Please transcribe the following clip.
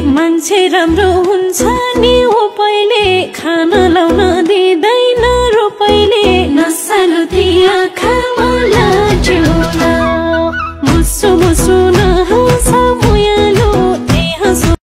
मान्छे राम्रो हुन्छ नि हो पहिले खाना लाउन दिँदैन रो नसालु ती आँखामा लाजो मुसु मुसु